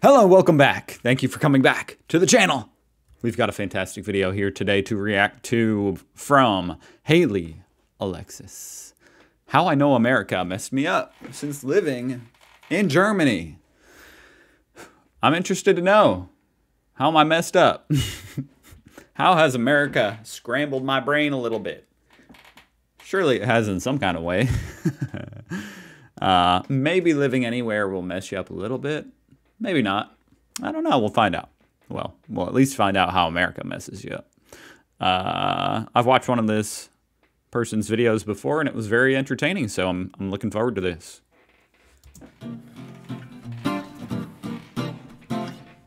Hello, welcome back. Thank you for coming back to the channel. We've got a fantastic video here today to react to from Haley Alexis. How I know America messed me up since living in Germany. I'm interested to know how am I messed up? how has America scrambled my brain a little bit? Surely it has in some kind of way. uh, maybe living anywhere will mess you up a little bit. Maybe not. I don't know. We'll find out. Well, we'll at least find out how America messes you up. Uh, I've watched one of this person's videos before and it was very entertaining, so I'm, I'm looking forward to this.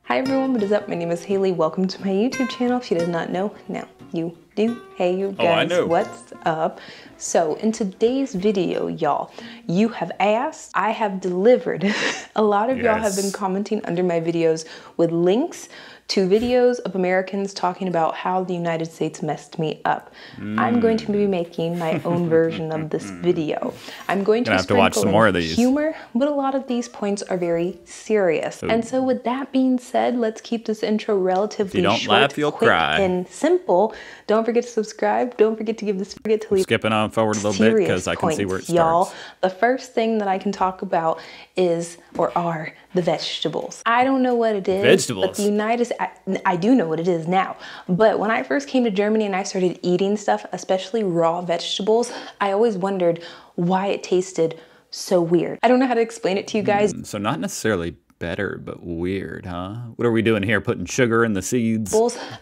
Hi everyone, what is up? My name is Haley. Welcome to my YouTube channel. If you did not know, now you do. Hey you oh, guys, oh, what's up? So in today's video, y'all, you have asked, I have delivered. A lot of y'all have been commenting under my videos with links to videos of Americans talking about how the United States messed me up. Mm. I'm going to be making my own version of this video. I'm going to have to watch some more of these. humor, but a lot of these points are very serious. Ooh. And so with that being said, let's keep this intro relatively don't short, laugh, you'll quick, cry. and simple. Don't forget to subscribe. Don't forget to give this forget to leave. Skipping on forward a little bit because I can points, see where it starts. Y'all, the first thing that I can talk about is or are the vegetables. I don't know what it is. Vegetables. But the United I, I do know what it is now. But when I first came to Germany and I started eating stuff, especially raw vegetables, I always wondered why it tasted so weird. I don't know how to explain it to you guys. Mm, so not necessarily better, but weird, huh? What are we doing here? Putting sugar in the seeds?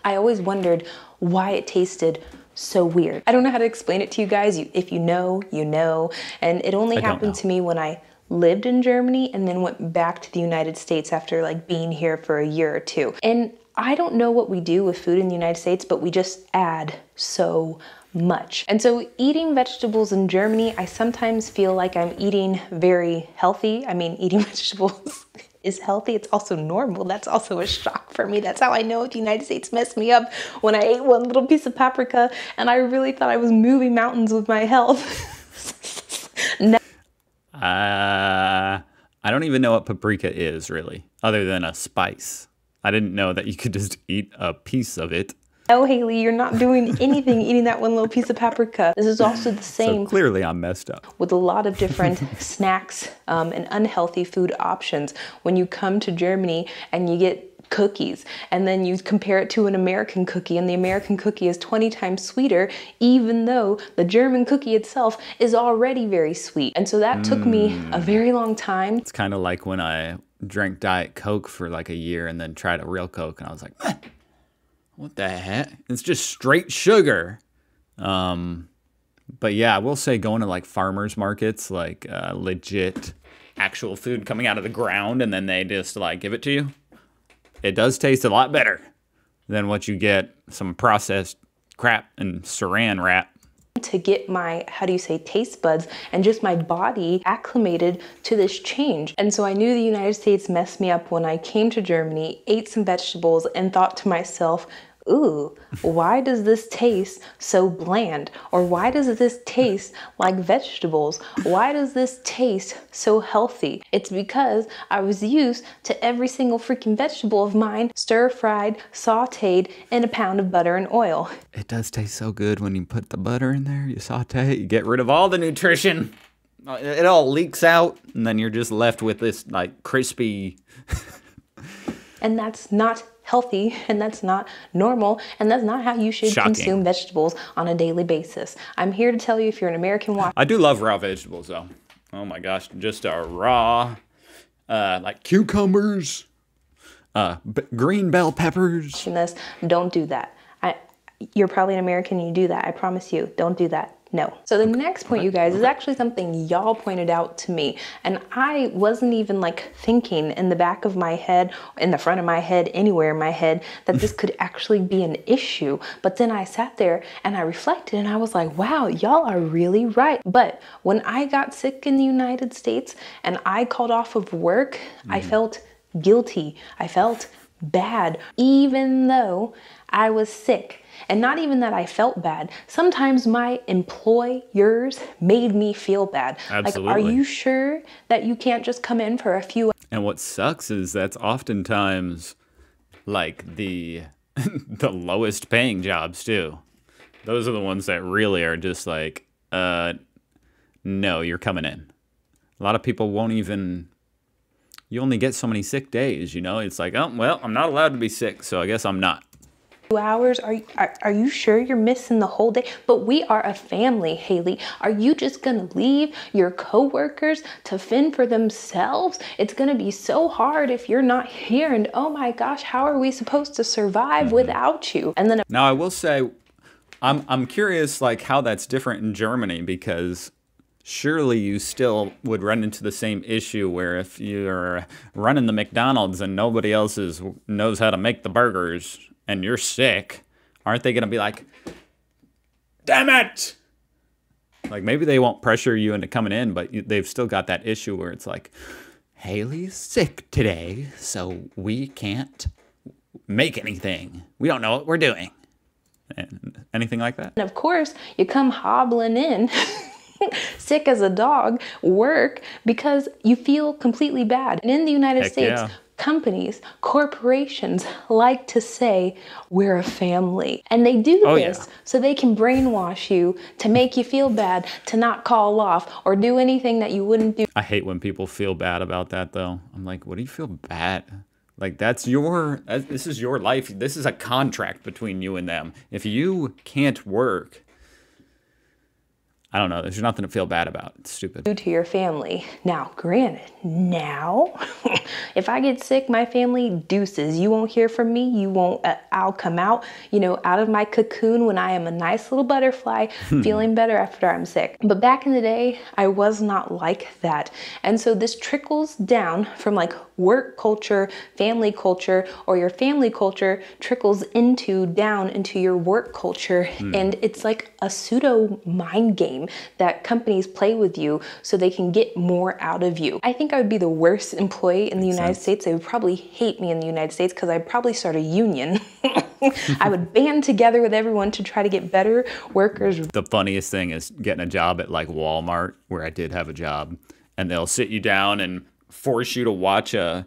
I always wondered why it tasted so weird. I don't know how to explain it to you guys. You, if you know, you know. And it only I happened to me when I lived in Germany and then went back to the United States after like being here for a year or two. And I don't know what we do with food in the United States, but we just add so much. And so eating vegetables in Germany, I sometimes feel like I'm eating very healthy. I mean, eating vegetables is healthy. It's also normal. That's also a shock for me. That's how I know the United States messed me up when I ate one little piece of paprika and I really thought I was moving mountains with my health. Uh, I don't even know what paprika is really, other than a spice. I didn't know that you could just eat a piece of it. No, Haley, you're not doing anything eating that one little piece of paprika. This is also the same. So clearly, I'm messed up. With a lot of different snacks um, and unhealthy food options. When you come to Germany and you get cookies and then you compare it to an American cookie and the American cookie is 20 times sweeter even though the German cookie itself is already very sweet. And so that mm. took me a mm. very long time. It's kind of like when I drank Diet Coke for like a year and then tried a real Coke and I was like, what the heck? It's just straight sugar. Um, but yeah, I will say going to like farmers markets, like uh, legit actual food coming out of the ground and then they just like give it to you it does taste a lot better than what you get some processed crap and saran wrap to get my, how do you say, taste buds and just my body acclimated to this change. And so I knew the United States messed me up when I came to Germany, ate some vegetables, and thought to myself, ooh, why does this taste so bland? Or why does this taste like vegetables? Why does this taste so healthy? It's because I was used to every single freaking vegetable of mine stir fried, sauteed in a pound of butter and oil. It does taste so good when you put the butter in there, you saute it, you get rid of all the nutrition. Uh, it all leaks out, and then you're just left with this like crispy. and that's not healthy and that's not normal and that's not how you should Shocking. consume vegetables on a daily basis. I'm here to tell you if you're an American watch. I do love raw vegetables though. Oh my gosh, just a raw, uh, like cucumbers, uh, green bell peppers. This, don't do that. I, you're probably an American and you do that. I promise you, don't do that. No. So the next point, you guys, is actually something y'all pointed out to me. And I wasn't even like thinking in the back of my head, in the front of my head, anywhere in my head, that this could actually be an issue. But then I sat there and I reflected and I was like, wow, y'all are really right. But when I got sick in the United States and I called off of work, mm. I felt guilty. I felt bad, even though I was sick. And not even that I felt bad. Sometimes my employers made me feel bad. Absolutely. Like, are you sure that you can't just come in for a few? And what sucks is that's oftentimes like the the lowest paying jobs too. Those are the ones that really are just like, uh, no, you're coming in. A lot of people won't even you only get so many sick days, you know? It's like, oh, well, I'm not allowed to be sick, so I guess I'm not. Hours? Are, are, are you sure you're missing the whole day? But we are a family, Haley. Are you just gonna leave your coworkers to fend for themselves? It's gonna be so hard if you're not here. And oh my gosh, how are we supposed to survive mm-hmm. without you? And then now I will say, I'm I'm curious like how that's different in Germany because surely you still would run into the same issue where if you're running the McDonald's and nobody else is, knows how to make the burgers and you're sick, aren't they going to be like, damn it? Like maybe they won't pressure you into coming in, but they've still got that issue where it's like, Haley's sick today, so we can't make anything. We don't know what we're doing. Anything like that? And of course, you come hobbling in. sick as a dog work because you feel completely bad. And in the United Heck States, yeah. Companies, corporations like to say, we're a family. And they do oh, this yeah. so they can brainwash you to make you feel bad, to not call off or do anything that you wouldn't do. I hate when people feel bad about that though. I'm like, what do you feel bad? Like that's your this is your life. This is a contract between you and them. If you can't work, I don't know. There's nothing to feel bad about. It's stupid. Due To your family. Now, granted, now, if I get sick, my family deuces. You won't hear from me. You won't, uh, I'll come out, you know, out of my cocoon when I am a nice little butterfly, feeling better after I'm sick. But back in the day, I was not like that. And so this trickles down from like work culture, family culture, or your family culture trickles into down into your work culture. Mm. And it's like a pseudo mind game that companies play with you so they can get more out of you. I think I would be the worst employee in the Makes United sense. States. They would probably hate me in the United States because I'd probably start a union. I would band together with everyone to try to get better workers. The funniest thing is getting a job at like Walmart, where I did have a job, and they'll sit you down and force you to watch a,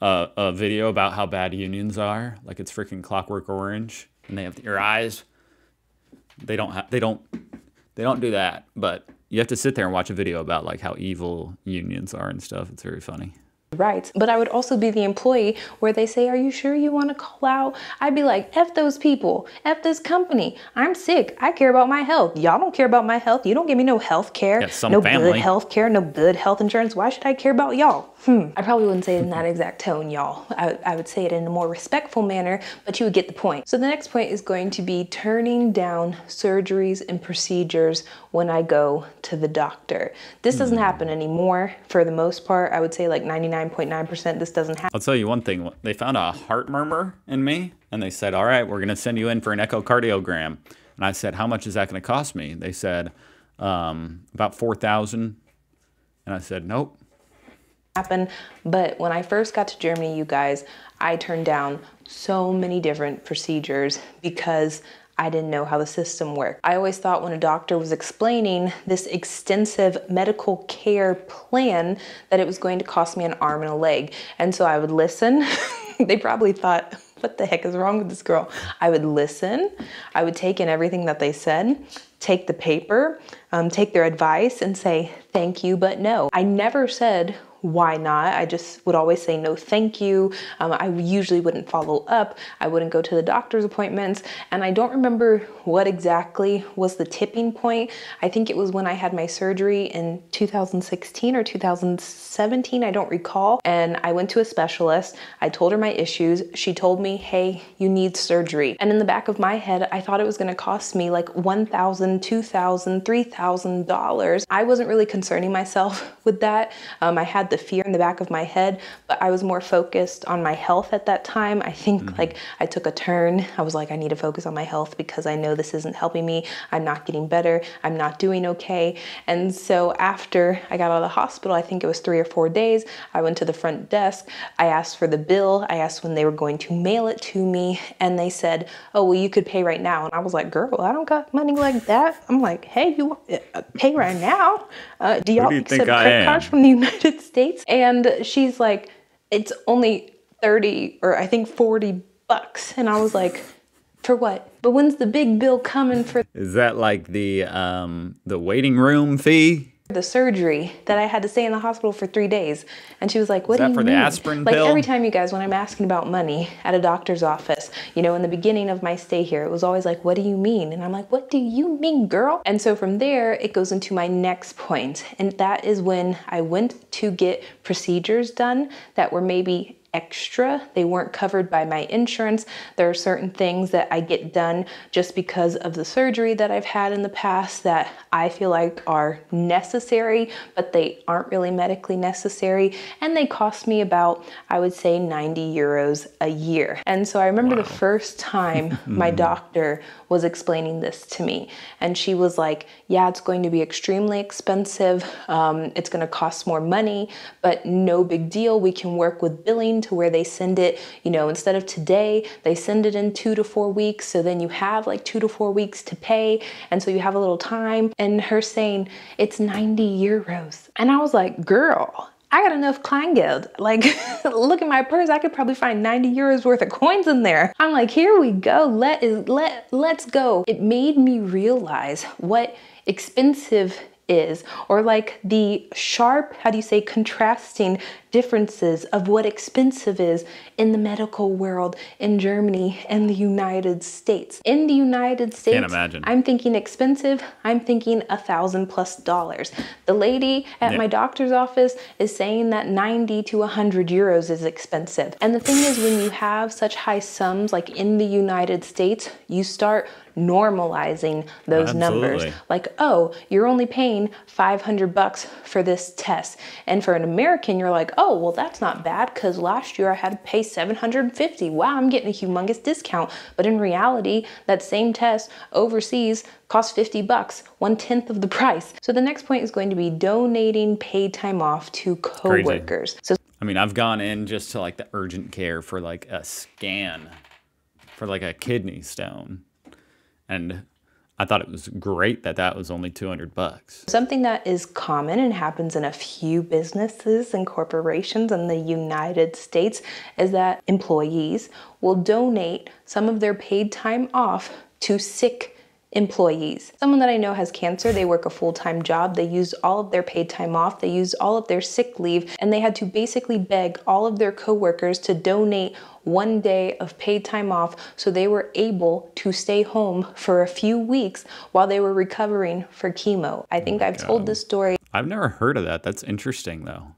a, a video about how bad unions are, like it's freaking Clockwork Orange, and they have your eyes. They don't have. They don't. They don't do that. But you have to sit there and watch a video about like how evil unions are and stuff. It's very funny rights. But I would also be the employee where they say, Are you sure you want to call out? I'd be like, F those people, F this company. I'm sick. I care about my health. Y'all don't care about my health. You don't give me no health care, yeah, no family. good health care, no good health insurance. Why should I care about y'all? Hmm. I probably wouldn't say it in that exact tone, y'all. I, I would say it in a more respectful manner, but you would get the point. So the next point is going to be turning down surgeries and procedures when I go to the doctor. This doesn't hmm. happen anymore for the most part. I would say like 99.9% this doesn't happen. I'll tell you one thing. They found a heart murmur in me and they said, all right, we're going to send you in for an echocardiogram. And I said, how much is that going to cost me? They said, um, about 4000 And I said, nope happen. But when I first got to Germany, you guys, I turned down so many different procedures because I didn't know how the system worked. I always thought when a doctor was explaining this extensive medical care plan that it was going to cost me an arm and a leg. And so I would listen. they probably thought, what the heck is wrong with this girl? I would listen. I would take in everything that they said, take the paper, um, take their advice, and say, thank you, but no. I never said, why not? I just would always say no thank you. Um, I usually wouldn't follow up. I wouldn't go to the doctor's appointments. And I don't remember what exactly was the tipping point. I think it was when I had my surgery in 2016 or 2017, I don't recall. And I went to a specialist. I told her my issues. She told me, hey, you need surgery. And in the back of my head, I thought it was gonna cost me like $1,000, $2,000, $3,000. I wasn't really concerning myself with that. Um, I had the fear in the back of my head, but I was more focused on my health at that time. I think mm-hmm. like I took a turn. I was like, I need to focus on my health because I know this isn't helping me. I'm not getting better. I'm not doing okay. And so after I got out of the hospital, I think it was three or four days, I went to the front desk. I asked for the bill. I asked when they were going to mail it to me. And they said, oh, well, you could pay right now. And I was like, girl, I don't got money like that. I'm like, hey, you want uh, pay right now? Uh, do y'all do accept credit cards from the United States? And she's like, it's only 30 or I think 40 bucks. And I was like, for what? But when's the big bill coming for? Is that like the um, the waiting room fee? The surgery that I had to stay in the hospital for three days. And she was like, What Is do you for mean? the aspirin like pill? every time you guys, when I'm asking about money at a doctor's office, you know, in the beginning of my stay here, it was always like, What do you mean? And I'm like, What do you mean, girl? And so from there, it goes into my next point, And that is when I went to get procedures done that were maybe extra. They weren't covered by my insurance. There are certain things that I get done just because of the surgery that I've had in the past that I feel like are necessary, but they aren't really medically necessary. And they cost me about, I would say, 90 euros a year. And so I remember wow. the first time my doctor was explaining this to me. And she was like, Yeah, it's going to be extremely expensive. Um, it's going to cost more money, but no big deal. We can work with billing to where they send it, you know, instead of today, they send it in two to four weeks. So then you have like two to four weeks to pay. And so you have a little time. And her saying, It's 90 euros. And I was like, Girl, I got enough Kleingeld. Like, look at my purse. I could probably find 90 euros worth of coins in there. I'm like, here we go. Let is let let's go. It made me realize what expensive is, or like the sharp, how do you say, contrasting differences of what expensive is in the medical world in Germany and the United States. In the United States, Can't imagine. I'm thinking expensive, I'm thinking a thousand plus dollars. The lady at my doctor's office is saying that 90 to 100 euros is expensive. And the thing is, when you have such high sums, like in the United States, you start normalizing those Absolutely. numbers. Like, oh, you're only paying 500 bucks for this test. And for an American, you're like, oh, well, that's not bad because last year I had to pay 750. Wow, I'm getting a humongous discount. But in reality, that same test overseas costs 50 bucks, one tenth of the price. So the next point is going to be donating paid time off to coworkers. Crazy. So I mean, I've gone in just to like the urgent care for like a scan for like a kidney stone and I thought it was great that that was only 200 bucks. Something that is common and happens in a few businesses and corporations in the United States is that employees will donate some of their paid time off to sick employees. Someone that I know has cancer, they work a full-time job, they use all of their paid time off, they use all of their sick leave, and they had to basically beg all of their coworkers to donate one day of paid time off so they were able to stay home for a few weeks while they were recovering for chemo. I oh think oh I've God. told this story. I've never heard of that. That's interesting though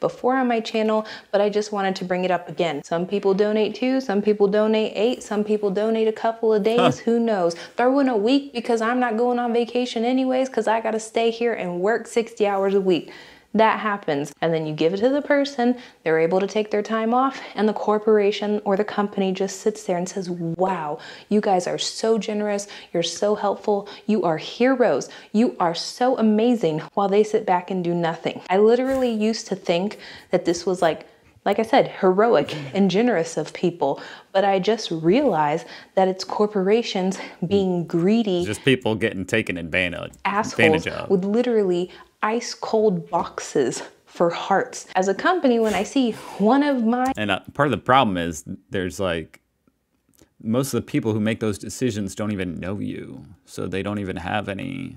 before on my channel, but I just wanted to bring it up again. Some people donate two, some people donate eight, some people donate a couple of days, huh. who knows. Throw in a week because I'm not going on vacation anyways because I got to stay here and work 60 hours a week that happens. And then you give it to the person, they're able to take their time off, and the corporation or the company just sits there and says, Wow, you guys are so generous, you're so helpful, you are heroes, you are so amazing, while they sit back and do nothing. I literally used to think that this was like, like I said, heroic and generous of people. But I just realized that it's corporations being greedy. Just people getting taken advantage, assholes advantage of. with literally ice cold boxes for hearts. As a company, when I see one of my. And uh, part of the problem is there's like most of the people who make those decisions don't even know you. So they don't even have any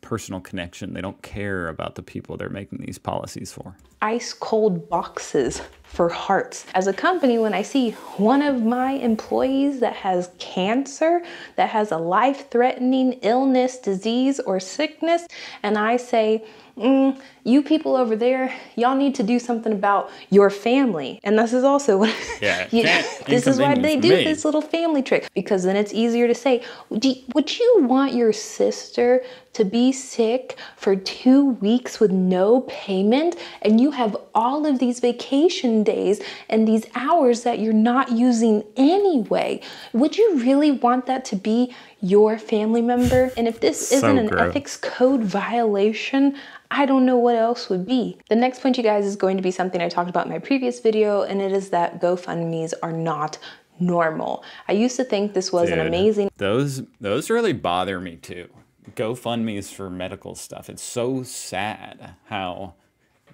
personal connection. They don't care about the people they're making these policies for. Ice cold boxes for hearts. As a company, when I see one of my employees that has cancer, that has a life threatening illness, disease, or sickness, and I say, mm, you people over there, y'all need to do something about your family. And this is also what, yeah, this is why they do me. this little family trick because then it's easier to say, would you want your sister to be sick for two weeks with no payment and you You have all of these vacation days and these hours that you're not using anyway. Would you really want that to be your family member? And if this so isn't an gross. ethics code violation, I don't know what else would be. The next point, you guys, is going to be something I talked about in my previous video, and it is that GoFundMe's are not normal. I used to think this was Dude, an amazing. Those those really bother me too. GoFundMe's for medical stuff. It's so sad how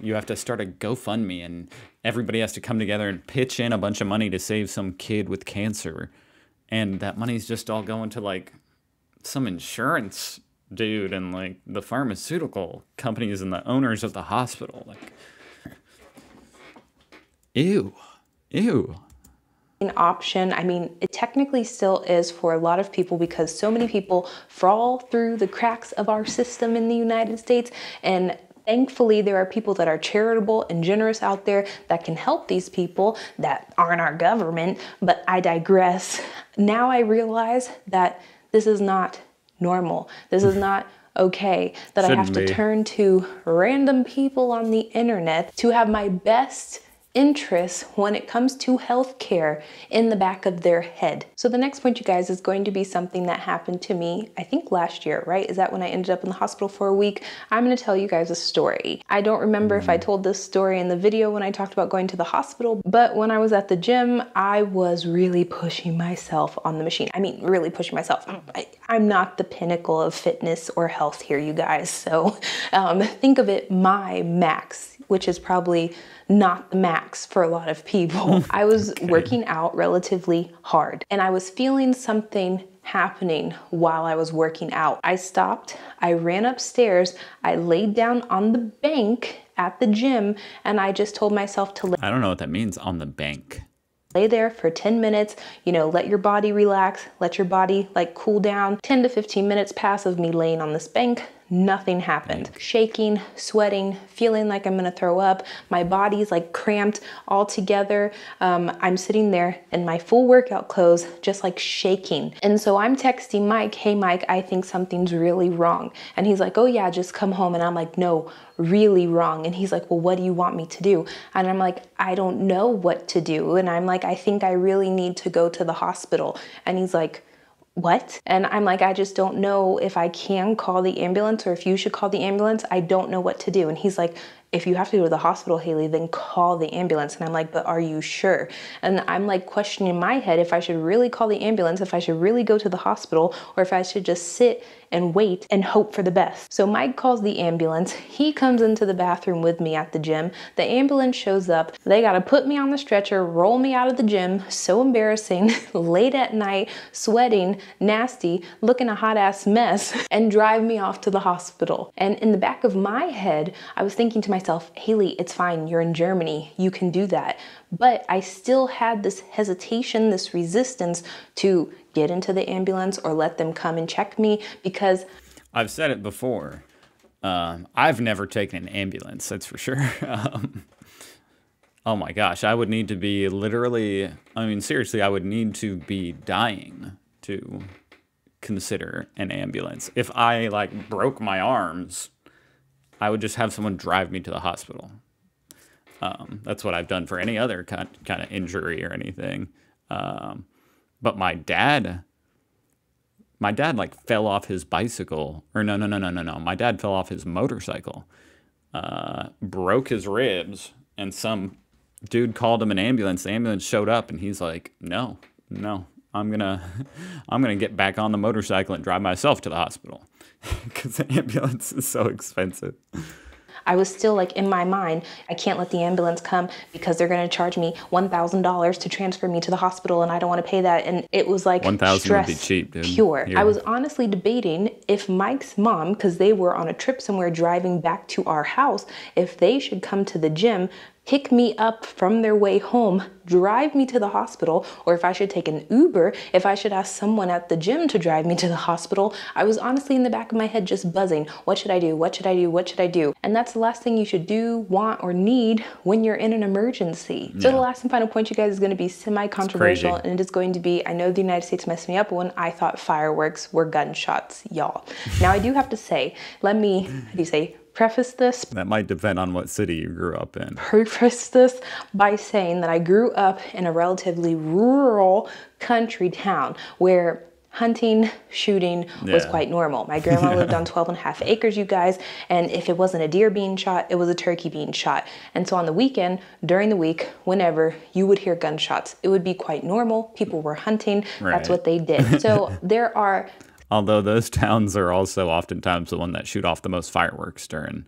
you have to start a GoFundMe and everybody has to come together and pitch in a bunch of money to save some kid with cancer. And that money's just all going to like some insurance dude and like the pharmaceutical companies and the owners of the hospital. Like, ew, ew an option. I mean, it technically still is for a lot of people because so many people fall through the cracks of our system in the United States and Thankfully, there are people that are charitable and generous out there that can help these people that aren't our government, but I digress. Now I realize that this is not normal. This is not okay that Shouldn't I have to be. turn to random people on the internet to have my best interests when it comes to healthcare in the back of their head. So the next point, you guys, is going to be something that happened to me, I think last year, right? Is that when I ended up in the hospital for a week? I'm gonna tell you guys a story. I don't remember if I told this story in the video when I talked about going to the hospital, but when I was at the gym, I was really pushing myself on the machine. I mean, really pushing myself. I, am not the pinnacle of fitness or health here, you guys. So um, think of it my max, which is probably not the max for a lot of people. I was okay. working out relatively hard and I was feeling something happening while I was working out. I stopped, I ran upstairs, I laid down on the bank at the gym, and I just told myself to lay. I don't know what that means on the bank. Lay there for 10 minutes, you know, let your body relax, let your body like cool down. 10 to 15 minutes pass of me laying on this bank, nothing happened. Shaking, sweating, feeling like I'm gonna throw up. My body's like cramped all together. Um, I'm sitting there in my full workout clothes, just like shaking. And so I'm texting Mike, hey Mike, I think something's really wrong. And he's like, oh yeah, just come home. And I'm like, no, really wrong. And he's like, well, what do you want me to do? And I'm like, I don't know what to do. And I'm like, I think I really need to go to the hospital. And he's like, what? And I'm like, I just don't know if I can call the ambulance or if you should call the ambulance. I don't know what to do. And he's like, if you have to go to the hospital, Haley, then call the ambulance. And I'm like, but are you sure? And I'm like questioning in my head if I should really call the ambulance, if I should really go to the hospital, or if I should just sit and wait and hope for the best. So Mike calls the ambulance. He comes into the bathroom with me at the gym. The ambulance shows up. They got to put me on the stretcher, roll me out of the gym. So embarrassing. Late at night, sweating, nasty, looking a hot ass mess, and drive me off to the hospital. And in the back of my head, I was thinking to myself, Haley, it's fine. You're in Germany. You can do that. But I still had this hesitation, this resistance to get into the ambulance or let them come and check me because I've said it before. Um, I've never taken an ambulance, that's for sure. um, oh my gosh, I would need to be literally, I mean, seriously, I would need to be dying to consider an ambulance. If I like broke my arms, I would just have someone drive me to the hospital. Um, that's what I've done for any other kind, kind of injury or anything. Um, but my dad, my dad like fell off his bicycle, or no, no, no, no, no, no. My dad fell off his motorcycle, uh, broke his ribs, and some dude called him an ambulance. The ambulance showed up, and he's like, "No, no, I'm gonna, I'm gonna get back on the motorcycle and drive myself to the hospital because the ambulance is so expensive." I was still like in my mind, I can't let the ambulance come because they're going to charge me $1,000 to transfer me to the hospital and I don't want to pay that. And it was like 1000 would be cheap, dude. Pure. Yeah. I was honestly debating if Mike's mom, because they were on a trip somewhere driving back to our house, if they should come to the gym pick me up from their way home, drive me to the hospital, or if I should take an Uber, if I should ask someone at the gym to drive me to the hospital. I was honestly in the back of my head just buzzing. What should I do? What should I do? What should I do? And that's the last thing you should do, want, or need when you're in an emergency. Yeah. So the last and final point, you guys, is going to be semi-controversial, and it is going to be, I know the United States messed me up when I thought fireworks were gunshots, y'all. now I do have to say, let me, how do you say, preface this. That might depend on what city you grew up in. Preface this by saying that I grew up in a relatively rural country town where hunting, shooting was quite normal. My grandma lived on 12 and a half acres, you guys, and if it wasn't a deer being shot, it was a turkey being shot. And so on the weekend, during the week, whenever, you would hear gunshots. It would be quite normal. People were hunting. Right. That's what they did. So there are Although those towns are also oftentimes the one that shoot off the most fireworks during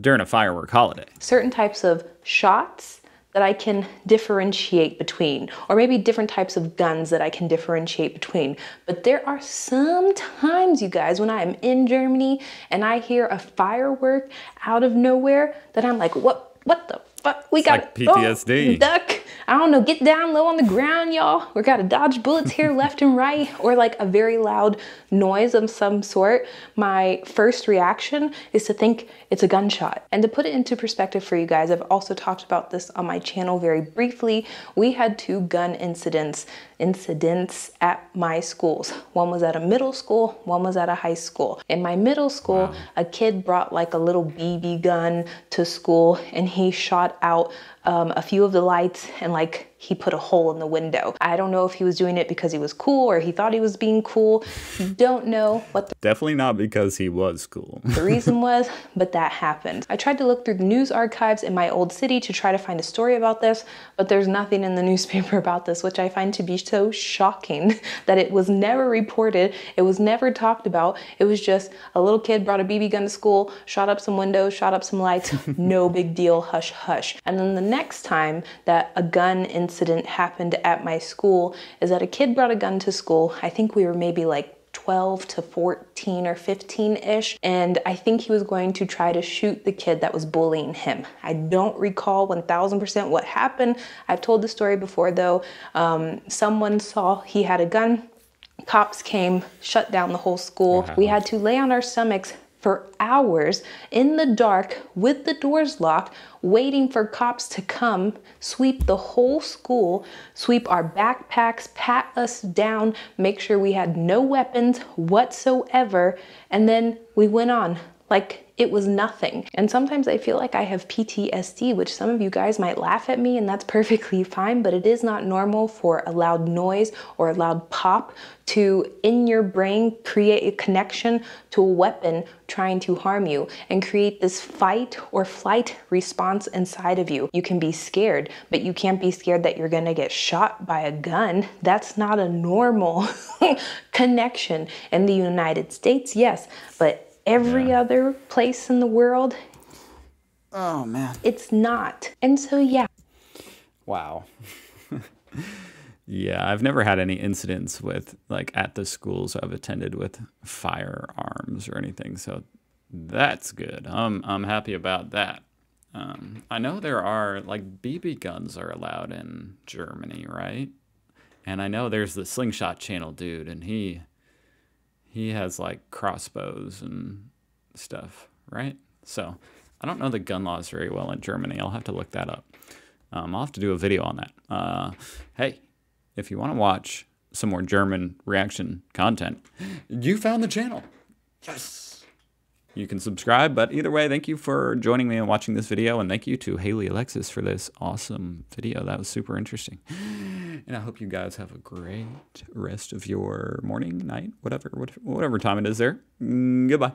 during a firework holiday. Certain types of shots that I can differentiate between, or maybe different types of guns that I can differentiate between. But there are some times, you guys, when I am in Germany and I hear a firework out of nowhere that I'm like, what, what the fuck? We it's got like PTSD. Oh, duck. I don't know, get down low on the ground, y'all. We're gotta dodge bullets here left and right, or like a very loud noise of some sort. My first reaction is to think it's a gunshot. And to put it into perspective for you guys, I've also talked about this on my channel very briefly. We had two gun incidents incidents at my schools. One was at a middle school, one was at a high school. In my middle school, wow. a kid brought like a little BB gun to school and he shot out um, a few of the lights and like he put a hole in the window. I don't know if he was doing it because he was cool or he thought he was being cool. Don't know what the Definitely not because he was cool. the reason was, but that happened. I tried to look through the news archives in my old city to try to find a story about this, but there's nothing in the newspaper about this, which I find to be so shocking that it was never reported. It was never talked about. It was just a little kid brought a BB gun to school, shot up some windows, shot up some lights, no big deal, hush hush. And then the next time that a gun in incident happened at my school is that a kid brought a gun to school. I think we were maybe like 12 to 14 or 15 ish. And I think he was going to try to shoot the kid that was bullying him. I don't recall 1000% what happened. I've told the story before though. Um, someone saw he had a gun. Cops came, shut down the whole school. Wow. We had to lay on our stomachs for hours in the dark with the doors locked, waiting for cops to come, sweep the whole school, sweep our backpacks, pat us down, make sure we had no weapons whatsoever, and then we went on like it was nothing. And sometimes I feel like I have PTSD, which some of you guys might laugh at me, and that's perfectly fine, but it is not normal for a loud noise or a loud pop to, in your brain, create a connection to a weapon trying to harm you and create this fight or flight response inside of you. You can be scared, but you can't be scared that you're gonna get shot by a gun. That's not a normal connection. In the United States, yes, but every yeah. other place in the world. Oh man. It's not. And so yeah. Wow. yeah, I've never had any incidents with like at the schools I've attended with firearms or anything. So that's good. I'm I'm happy about that. Um, I know there are like BB guns are allowed in Germany, right? And I know there's the slingshot channel dude, and he he has like crossbows and stuff, right? So I don't know the gun laws very well in Germany. I'll have to look that up. Um, I'll have to do a video on that. Uh, hey, if you want to watch some more German reaction content, you found the channel. Yes you can subscribe. But either way, thank you for joining me and watching this video. And thank you to Haley Alexis for this awesome video. That was super interesting. And I hope you guys have a great rest of your morning, night, whatever, whatever time it is there. Mm, goodbye.